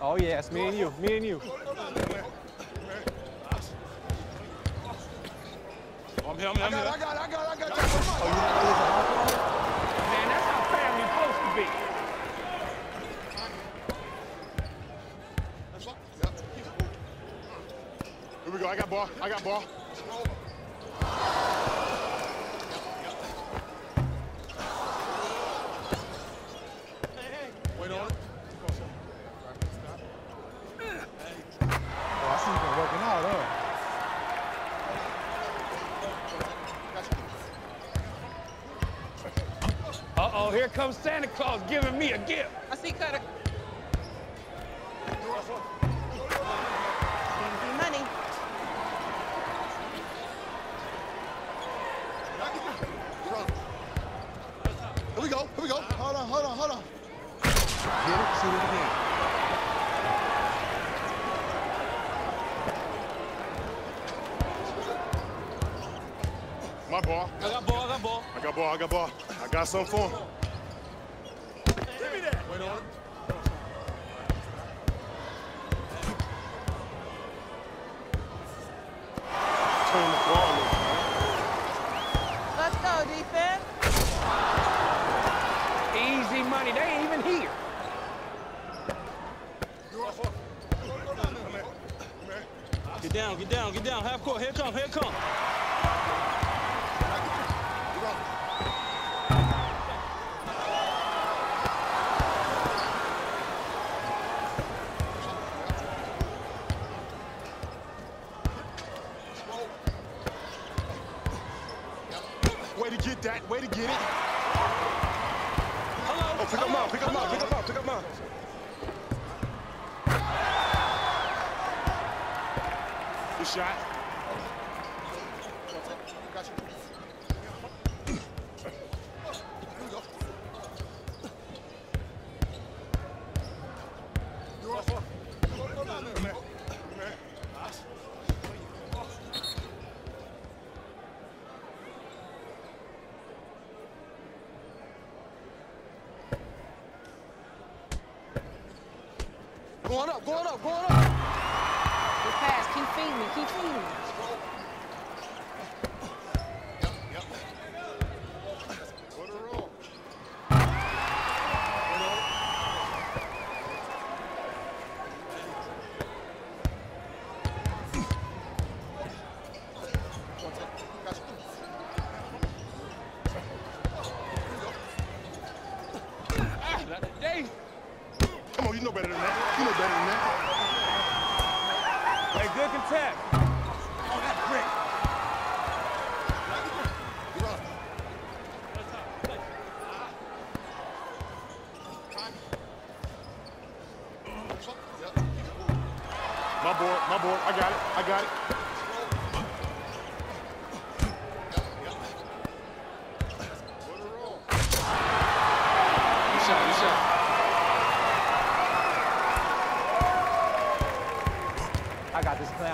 Oh yes, me and you, me and you. I'm here, I'm here, I'm. I got I got I got. Oh, you got. Ball. I got ball. Wait on it. Oh, I see you been working out, huh? Uh-oh, here comes Santa Claus giving me a gift. I see Cutter. We go. Here we go. Hold on, hold on, hold on. Get it, shoot it again. My ball. I got ball, I got ball. I got ball. I got ball. I got something for him. Give me that. Wait on. Turn the ball over. Let's go, defense. Easy they ain't even here. Get down, get down, get down. Half court, here come, here come. Way to get that. Way to get it. Oh, pick up mine. Pick up mine. Pick up mine. Pick up mine. Good shot. Going up, going up. Good pass. Keep feeding me. Keep feeding me. Put her on. Not. Come on, you know better than that. You know better than that. Hey, good contact. Oh, that's great. My board, my board. I got it. I got it. Good shot, good shot.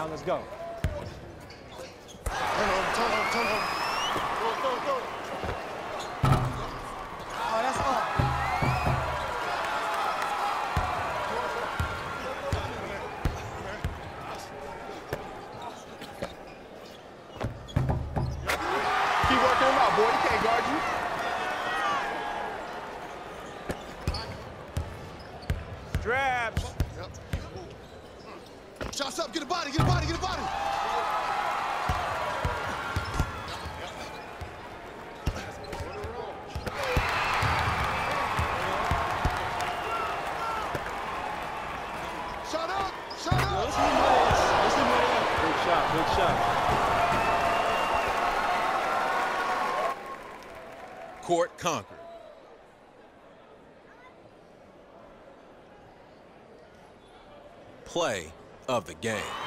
Got this clown, let's go. Turn over, turn over, turn over. Go, go, go. Oh, that's up. Keep working him out, boy. He can't guard you. Straps. Shots up, get a body, get a body, get a body. Shut up, shut up. Let's see money. Let's see shot, big shot. Court conquered. Play of the game.